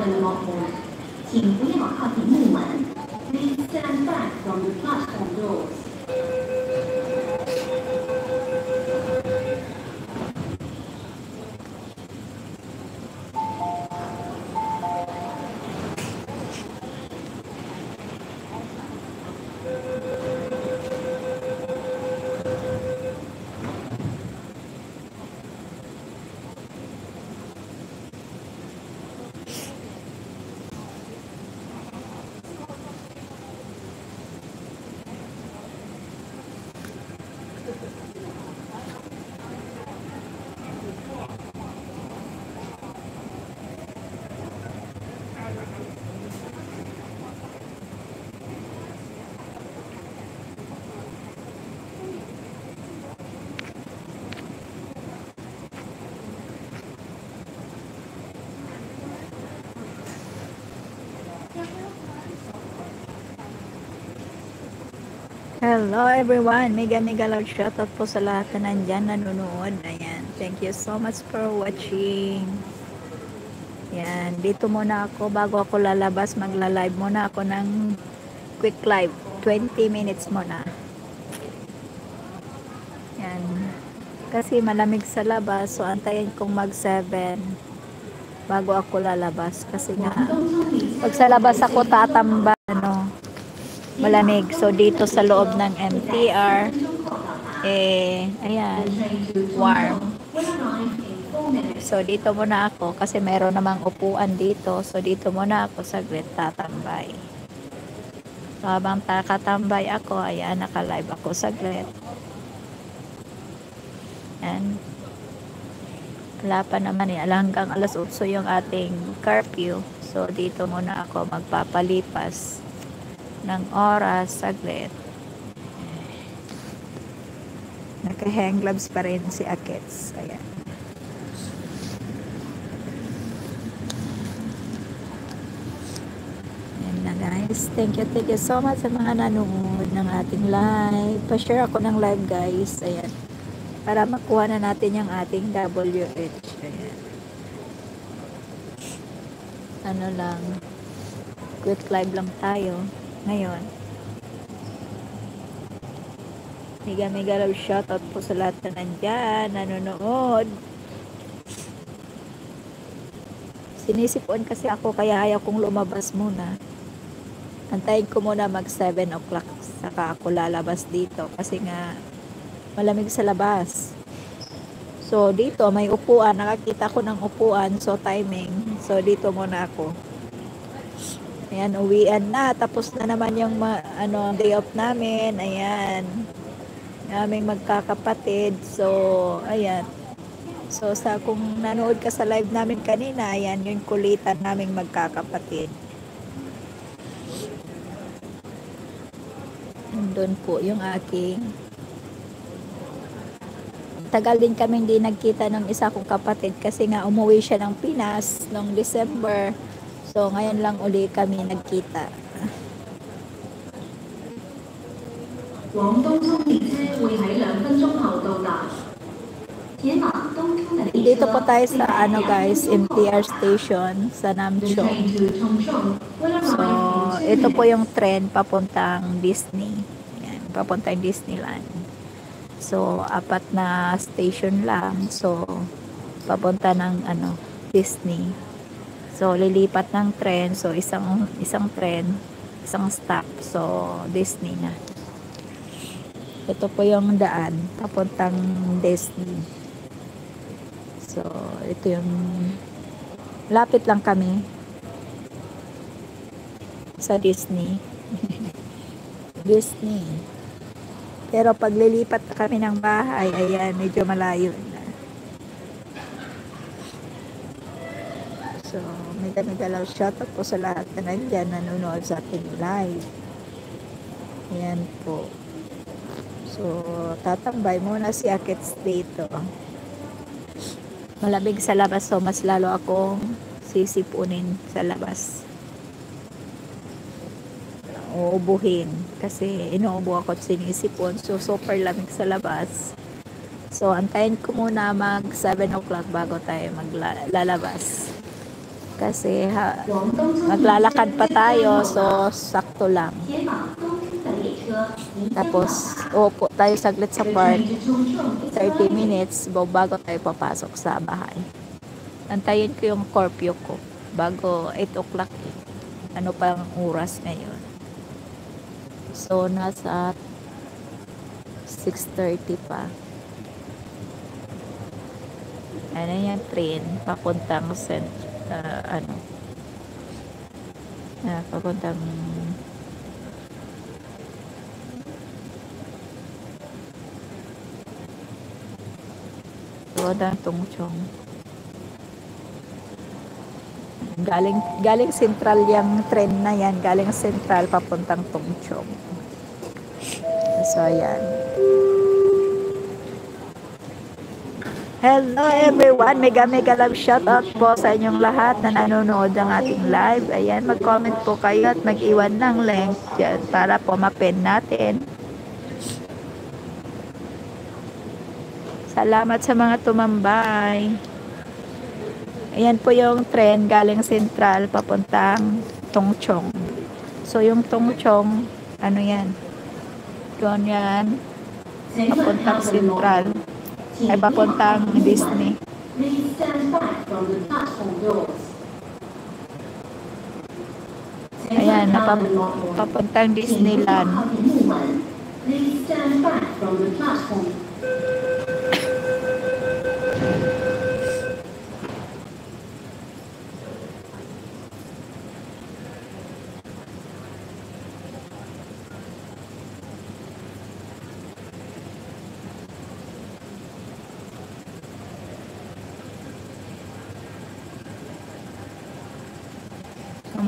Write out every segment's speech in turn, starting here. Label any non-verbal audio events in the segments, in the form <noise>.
前面 cabin lockboard，请不要靠近木门。Please stand back from the platform doors. Hello everyone! Mega mega love shoutout po sa lahat na nandyan nanonood. Ayan. Thank you so much for watching. Yan. Dito muna ako bago ako lalabas. Magla-live muna ako ng quick live. 20 minutes muna. Yan. Kasi malamig sa labas. So antayin kong mag 7 bago ako lalabas. Kasi nga pag sa labas ako tatamba ano malamig. So, dito sa loob ng MTR, eh, ayan, warm. So, dito muna ako kasi meron namang upuan dito. So, dito muna ako saglit tatambay. So, habang takatambay ako, ayan, naka-live ako saglit. Ayan. Wala pa naman eh. Hanggang alas 8 yung ating curfew. So, dito muna ako magpapalipas ng oras saglit. Naka-hang gloves pa rin si Akets. Ayan. Ayan na guys. Thank you, thank you so much sa mga nanonood ng ating live. Pa-share ako ng live guys. Ayan. Para makuha na natin yung ating WH. Ayan. Ano lang. Quick live lang tayo ngayon. Mega mega love shoutout po sa lahat na nandyan, nanonood. Sinisipon kasi ako kaya ayaw kong lumabas muna. Antayin ko muna mag 7 o'clock saka ako lalabas dito kasi nga malamig sa labas. So dito may upuan, nakakita ko ng upuan, so timing. So dito muna ako. Ayan, uwian na. Tapos na naman yung ma, ano, day off namin. Ayan. Naming magkakapatid. So, ayan. So, sa kung nanood ka sa live namin kanina, ayan, yung kulitan naming magkakapatid. Doon po yung aking tagal din kami hindi nagkita ng isa kong kapatid kasi nga umuwi siya ng Pinas noong December So, ngayon lang uli kami nagkita. Dito po tayo sa ano guys, MTR station sa Namchong. So, ito po yung trend papuntang Disney. Yan, papuntang Disneyland. So, apat na station lang. So, papunta ng ano, Disney. So, lilipat ng tren. So, isang isang tren, isang stop. So, Disney na. Ito po yung daan papuntang Disney. So, ito yung lapit lang kami sa Disney. <laughs> Disney. Pero pag lilipat kami ng bahay, ayan, medyo malayo na. Lang shoutout po sa lahat na nandyan nanonood sa ating live. Ayan po. So, tatambay muna si Akits dito. Malamig sa labas, so mas lalo akong sisipunin sa labas. Uubuhin. Kasi inuubo ako at sinisipon. So, super lamig sa labas. So, antayin ko muna mag 7 o'clock bago tayo maglalabas kasi ha, maglalakad pa tayo so sakto lang. Tapos upo tayo saglit sa park. 30 minutes bago tayo papasok sa bahay. Antayin ko yung corpio ko bago 8 o'clock eh. ano pa ang oras ngayon? So nasa 6.30 pa. Ano yung train papuntang center ah, ano? Ah, papuntang Roda Tungchong. Galing galing central yung train na yan, galing central papuntang Tungchong. So ayan. Hello everyone, mega mega love shoutout po sa inyong lahat na nanonood ng ating live. Ayan, mag-comment po kayo at mag-iwan ng link dyan para po ma-pin natin. Salamat sa mga tumambay. Ayan po yung tren galing Central papuntang Tongchong. So yung Tongchong, ano yan? Doon yan, papuntang Central ay papuntang Disney. Ayan, napapuntang Disneyland. Please stand back from the platform.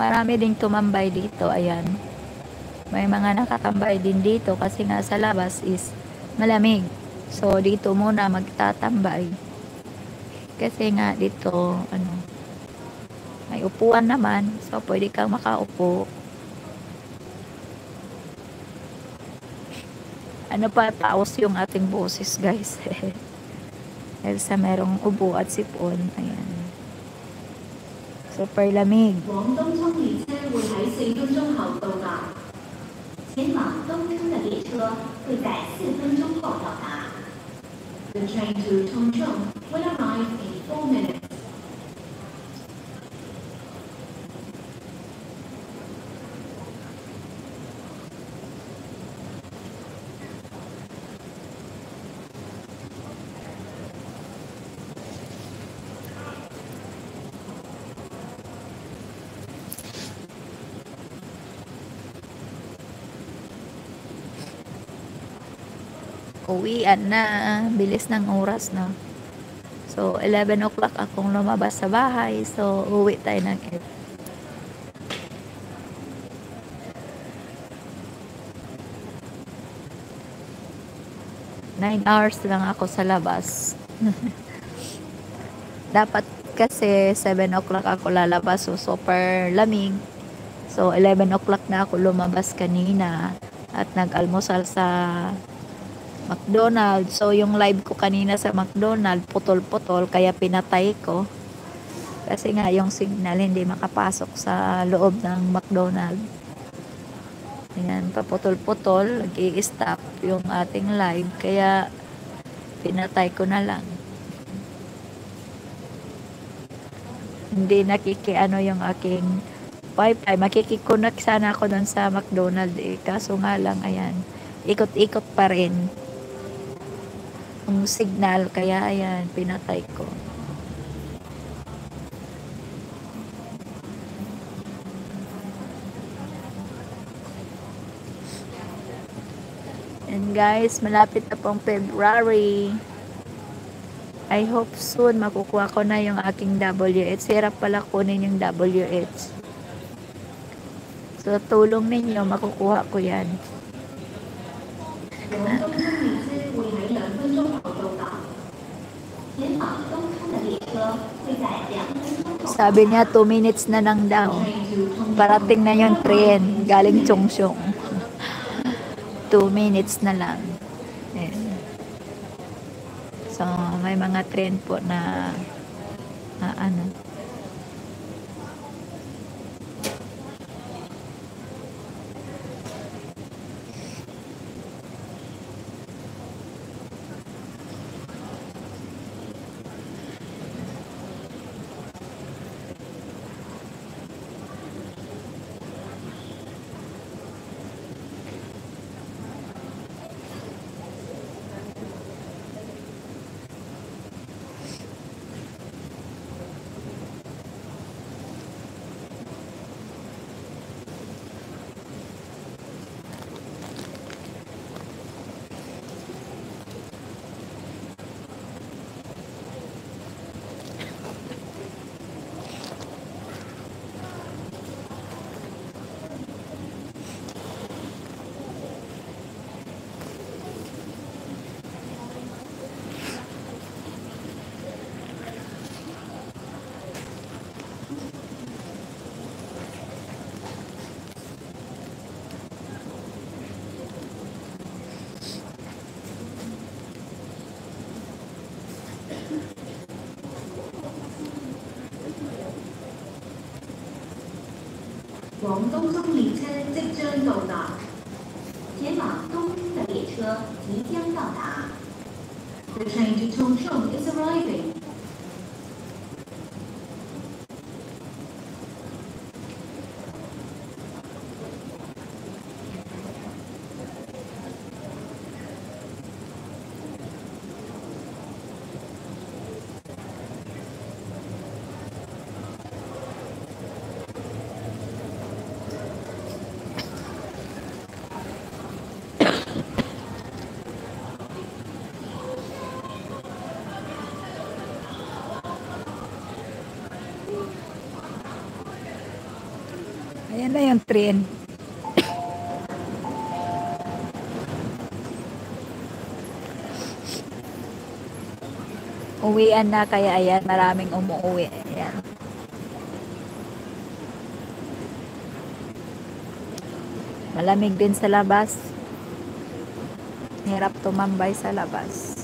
Marami ding tumambay dito. Ayan. May mga nakatambay din dito kasi nga sa labas is malamig. So, dito muna magtatambay. Kasi nga dito, ano, may upuan naman. So, pwede kang makaupo. Ano pa, taos yung ating boses, guys. <laughs> Dahil sa merong ubo at sipon. Ayan. sa Parliament. The train to Tongzhong will arrive in 4 minutes. Uwian na. Bilis ng oras, no? So, 11 o'clock akong lumabas sa bahay. So, uwi tayo ng 8. Nine hours lang ako sa labas. <laughs> Dapat kasi 7 o'clock ako lalabas. So, super lamig. So, 11 o'clock na ako lumabas kanina. At nag-almusal sa McDonald's. So, yung live ko kanina sa McDonald's, putol-putol, kaya pinatay ko. Kasi nga, yung signal hindi makapasok sa loob ng McDonald's. Ayan, paputol-putol, nag stop yung ating live, kaya pinatay ko na lang. Hindi nakikiano yung aking wifi. Makikikonek sana ako doon sa McDonald's eh. Kaso nga lang, ayan, ikot-ikot pa rin yung signal kaya ayan pinatay ko. And guys malapit na pong February. I hope soon makukuha ko na yung aking WH hirap pala kunin yung WH so tulong ninyo makukuha ko yan <laughs> sabi niya 2 minutes na lang daw Parating na yung train galing Chongqing. 2 <laughs> minutes na lang. Ayan. So, may mga train po na, na ano. 广东东列车即将到达 Ayan na yung train. Uwian na kaya ayan, maraming umuwi. Ayan. Malamig din sa labas. Hirap tumambay sa labas.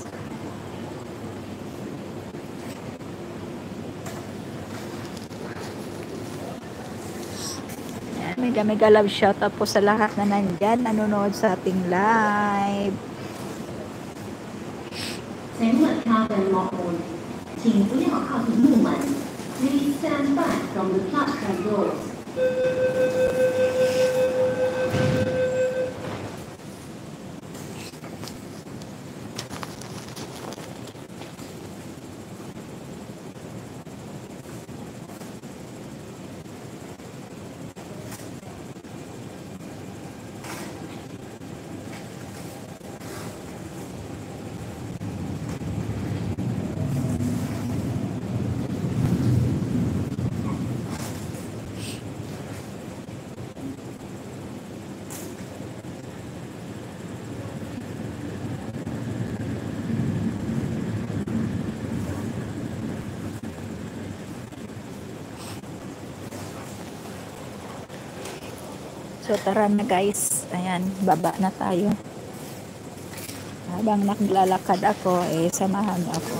Mega mega love shout out po sa lahat na nandyan nanonood sa ating live. Please stand back from the platform doors. So tara na guys, ayan, baba na tayo. Habang naglalakad ako, eh, samahan niyo ako.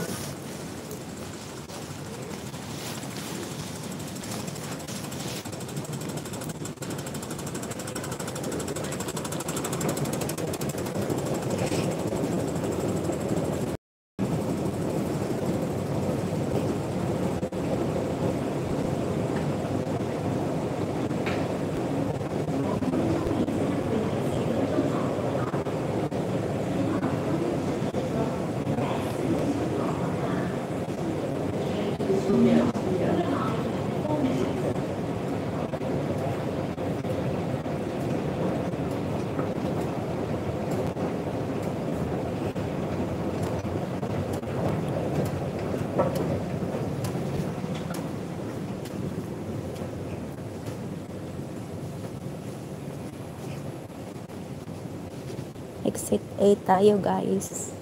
Exit 8 tayo guys.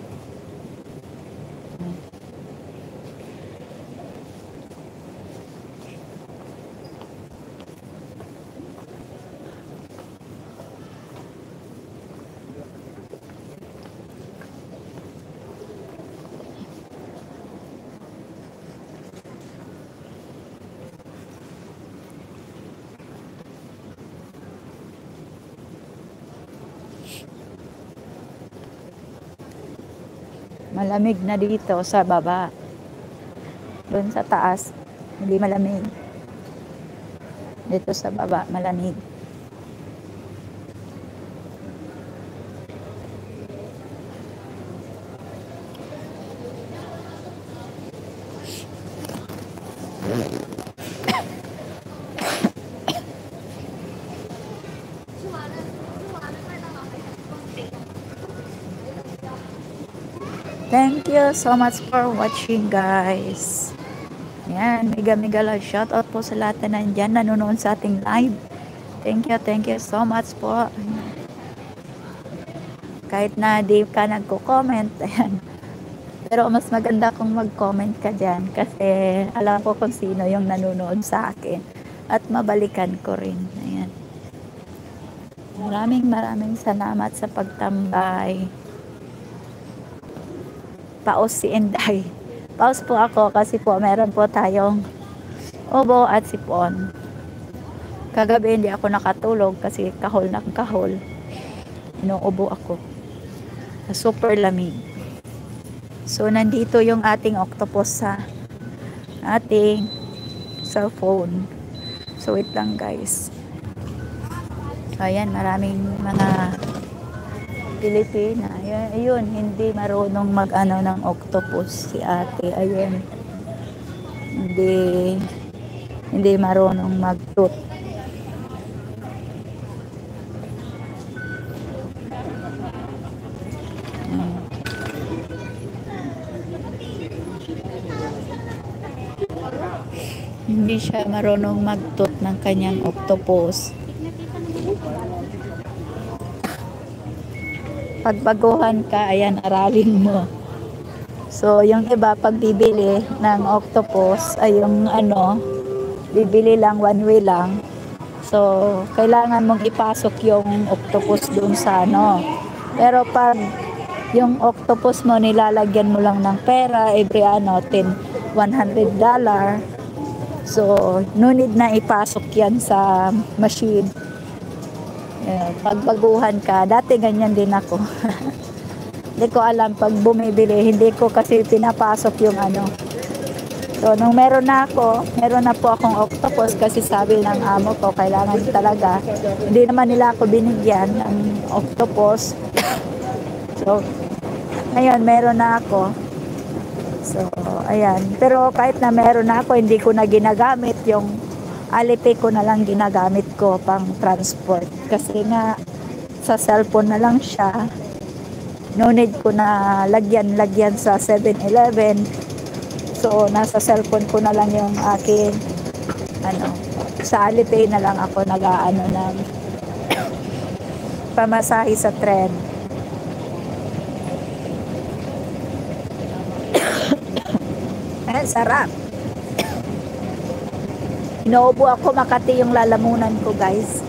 Malamig na dito sa baba. Doon sa taas, hindi malamig. Dito sa baba, malamig. Thank you so much for watching guys. Yan, mega mega love shout out po sa lahat na nandyan nanonood sa ating live. Thank you, thank you so much po. Kahit na di ka nagko-comment, ayan. Pero mas maganda kung mag-comment ka dyan kasi alam ko kung sino yung nanonood sa akin at mabalikan ko rin. Ayan. Maraming maraming salamat sa pagtambay. Paos si Inday. Paos po ako kasi po meron po tayong ubo at sipon. Kagabi hindi ako nakatulog kasi kahol ng kahol. Inuubo ako. Super lamig. So, nandito yung ating octopus sa ating cellphone. So, wait lang guys. Ayan, maraming mga Pilipina. Ayun, ayun, hindi marunong mag-ano ng octopus si ate. Ayun. Hindi hindi marunong mag-toot. Hindi siya marunong mag-toot ng kanyang octopus. Pagbaguhan ka, ayan, aralin mo. So, yung iba, pag bibili ng octopus, ay yung ano, bibili lang, one way lang. So, kailangan mong ipasok yung octopus dun sa ano. Pero pag yung octopus mo, nilalagyan mo lang ng pera, every ano, 10, 100 dollar. So, no need na ipasok yan sa machine. Eh, pagbaguhan ka, dati ganyan din ako. <laughs> hindi ko alam pag bumibili, hindi ko kasi pinapasok yung ano. So, nung meron na ako, meron na po akong octopus kasi sabi ng amo ko, kailangan talaga. Hindi naman nila ako binigyan ng octopus. <coughs> so, ngayon, meron na ako. So, ayan. Pero kahit na meron na ako, hindi ko na ginagamit yung Alipay ko na lang ginagamit ko pang transport. Kasi nga, sa cellphone na lang siya. No need ko na lagyan-lagyan sa 7-Eleven. So, nasa cellphone ko na lang yung akin, ano, sa Alipay na lang ako nag-ano ng <coughs> pamasahe sa tren. <coughs> Ay, sarap. Inuubo ako Makati yung lalamunan ko guys.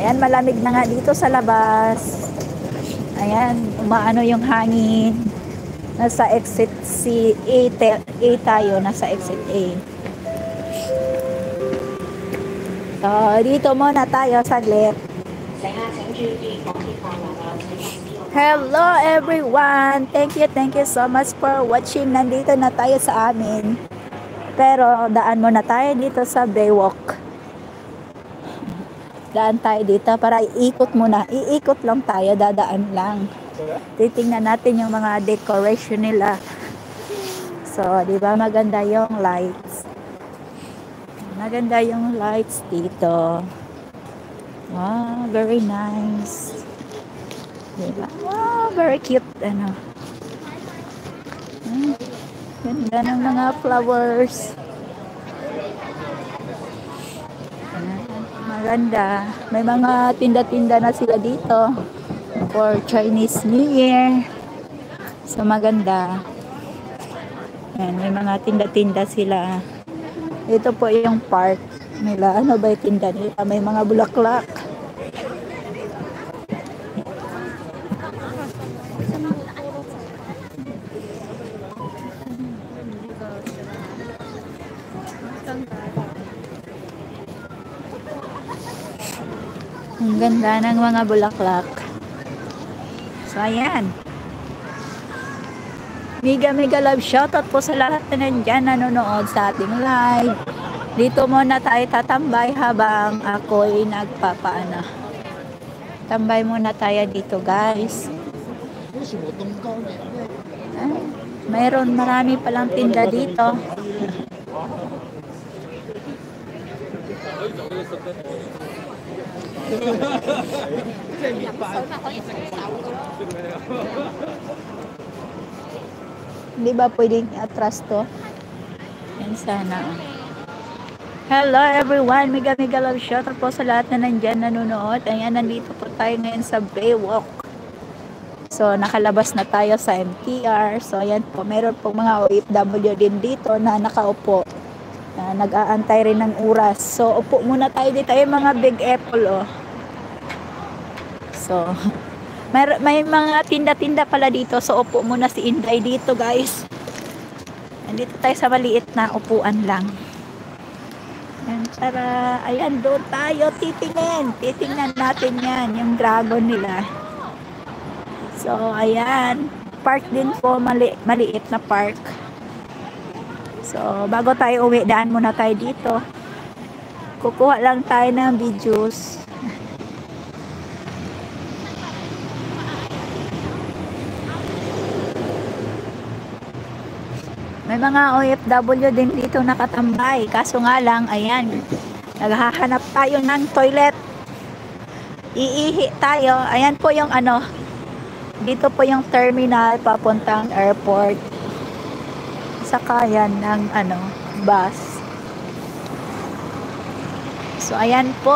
Ayan, malamig na nga dito sa labas. Ayan, umaano yung hangin. Nasa exit si A, A tayo, nasa exit A. So, dito muna tayo saglit. Hello everyone! Thank you, thank you so much for watching. Nandito na tayo sa amin. Pero daan muna tayo dito sa Baywalk. Daan tayo dito para iikot muna. Iikot lang tayo, dadaan lang. Titingnan natin yung mga decoration nila. So, di ba maganda yung lights. Maganda yung lights dito. Wow, very nice. Diba? Wow, very cute. Ano. Hmm. Ganda ng mga flowers. Maganda. May mga tinda-tinda na sila dito for Chinese New Year. So maganda. Yan, may mga tinda-tinda sila. Ito po yung park nila. Ano ba yung tinda nila? May mga bulaklak. Ang ganda ng mga bulaklak. So, ayan. Mega mega love shoutout po sa lahat na nandyan nanonood sa ating live. Dito muna tayo tatambay habang ako'y nagpapaana. Tambay muna tayo dito guys. Ah, mayroon marami palang tinda dito. <laughs> Hindi ba pwedeng atras to? Yan sana. Hello everyone! Mega mega love shout out po sa lahat na nandyan nanonood. Ayan, nandito po tayo ngayon sa Baywalk. So, nakalabas na tayo sa MTR. So, ayan po, meron po mga OFW din dito na nakaupo. Na nag-aantay rin ng oras. So, upo muna tayo dito. Ay, mga Big Apple, oh. So, <laughs> may, may mga tinda-tinda pala dito. So, upo muna si Inday dito, guys. Nandito tayo sa maliit na upuan lang. Yan, tara. Ayan, doon tayo titingin. Titingnan natin yan, yung dragon nila. So, ayan. Park din po, mali maliit na park. So, bago tayo uwi, daan muna tayo dito. Kukuha lang tayo ng videos. May mga OFW din dito nakatambay. Kaso nga lang, ayan, naghahanap tayo ng toilet. Iihi tayo. Ayan po yung ano, dito po yung terminal papuntang airport. Sakayan ng ano, bus. So, ayan po.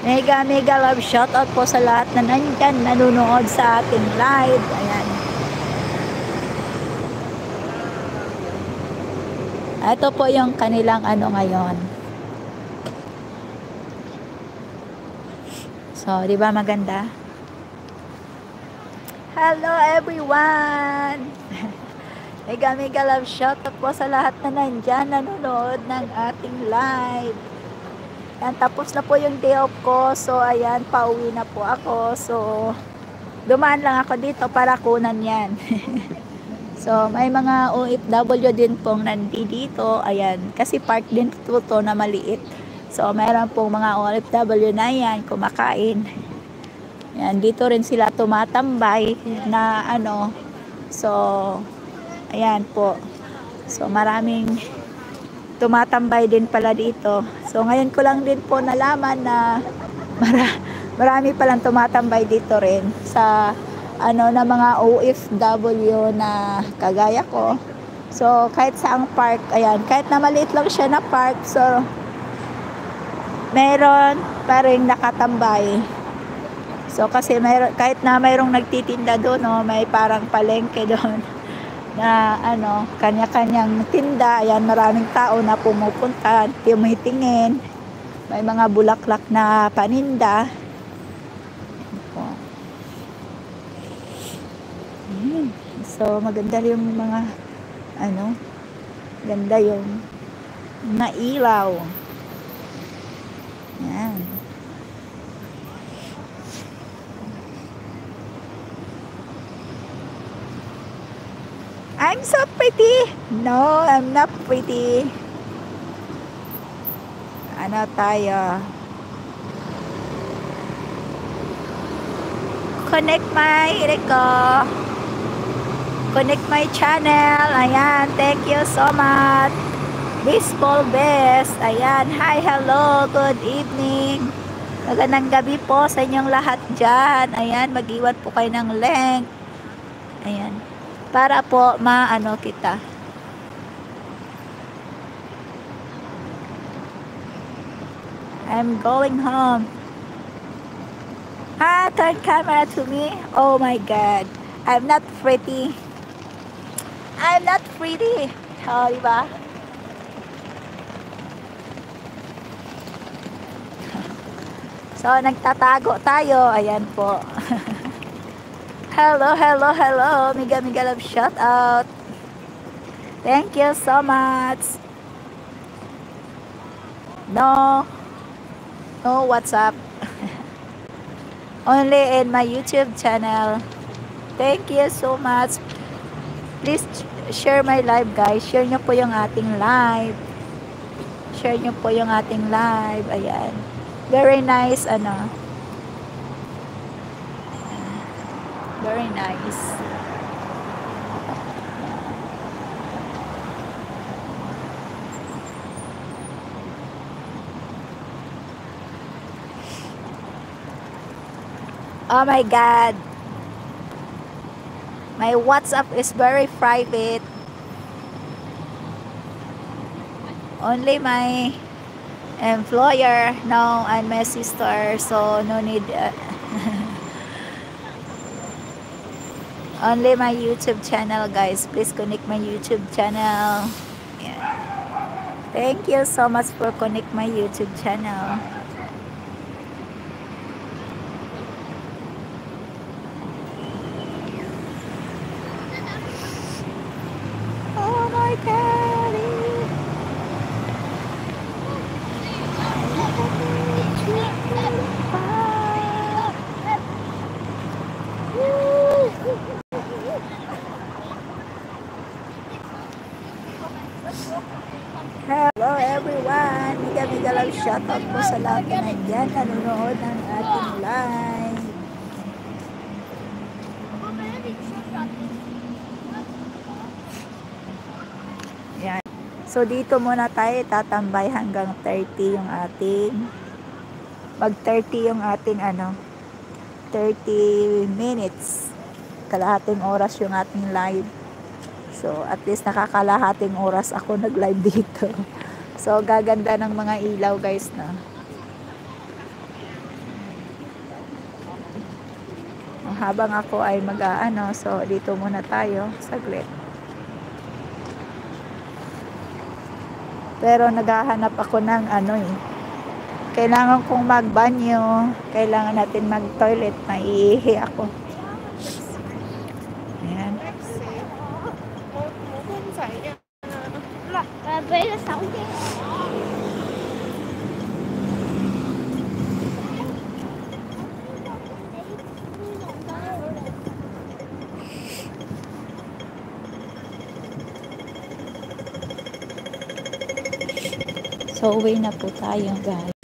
Mega, mega love shoutout po sa lahat na nandyan nanonood sa ating live. Ayan. Ito po yung kanilang ano ngayon. So, di ba maganda? Hello everyone! <laughs> Mega mega love shoutout po sa lahat na nandyan nanonood ng ating live. Yan, tapos na po yung day off ko. So, ayan, pauwi na po ako. So, dumaan lang ako dito para kunan yan. <laughs> so, may mga OFW din pong nandito. Ayan, kasi park din po to na maliit. So, mayroon pong mga OFW na yan, kumakain. Yan, dito rin sila tumatambay na ano. So, ayan po. So, maraming tumatambay din pala dito. So, ngayon ko lang din po nalaman na mara, marami palang tumatambay dito rin sa ano na mga OFW na kagaya ko. So, kahit saang park, ayan, kahit na maliit lang siya na park, so, meron pa rin nakatambay. So, kasi meron, kahit na mayroong nagtitinda doon, no, may parang palengke doon <laughs> na ano, kanya-kanyang tinda. Ayan, maraming tao na pumupunta, tumitingin. May mga bulaklak na paninda. Ayan. So, maganda yung mga ano, ganda yung na ilaw. Yan. I'm so pretty. No, I'm not pretty. Ano tayo? Connect my, Rico. Connect my channel. Ayan, thank you so much. Baseball Best. Ayan, hi, hello, good evening. Magandang gabi po sa inyong lahat dyan. Ayan, mag-iwan po kayo ng link. Ayan para po maano kita. I'm going home. Ah, turn camera to me. Oh my God. I'm not pretty. I'm not pretty. Oh, di ba? <laughs> So, nagtatago tayo. Ayan po. <laughs> Hello, hello, hello. Miga, miga love shout out. Thank you so much. No. No WhatsApp. <laughs> Only in my YouTube channel. Thank you so much. Please share my live guys. Share nyo po yung ating live. Share nyo po yung ating live. Ayan. Very nice ano. Very nice. Oh my God. My WhatsApp is very private. Only my employer know and my sister so no need uh, only my YouTube channel guys. Please connect my YouTube channel. Yeah. thank you so much for connect my YouTube channel So dito muna tayo tatambay hanggang 30 yung ating mag 30 yung ating ano 30 minutes kalahating oras yung ating live. So at least nakakalahating oras ako nag-live dito. <laughs> So gaganda ng mga ilaw guys na. Habang ako ay mag-aano, so dito muna tayo saglit. Pero naghahanap ako ng ano eh. Kailangan kong magbanyo. Kailangan natin mag-toilet. Naiihi ako. Ayan. Babay na sa ulit. So, uwi na po tayo guys.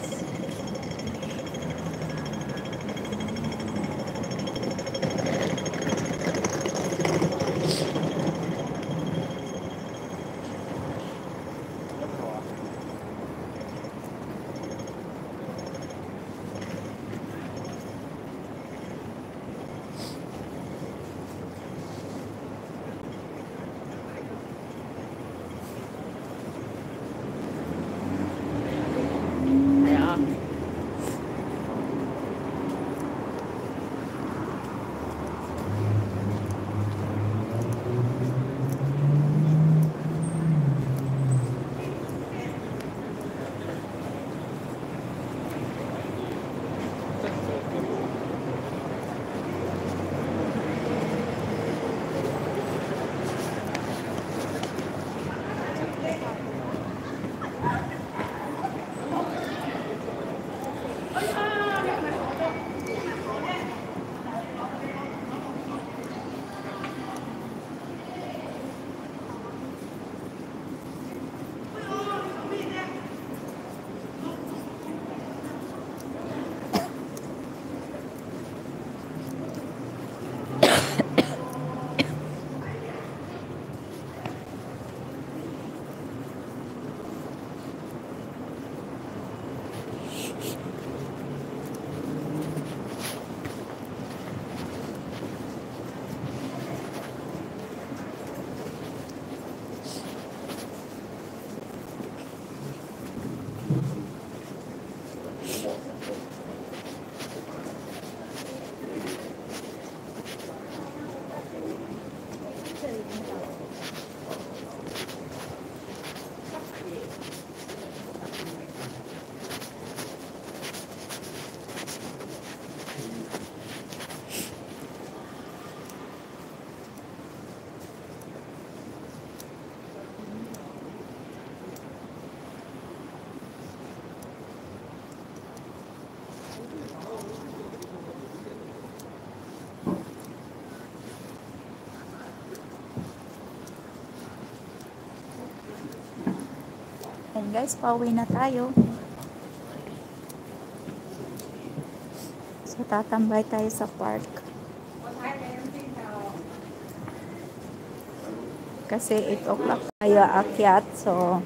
Guys, pauwi na tayo. So, tatambay tayo sa park. Kasi 8 o'clock tayo akyat. So,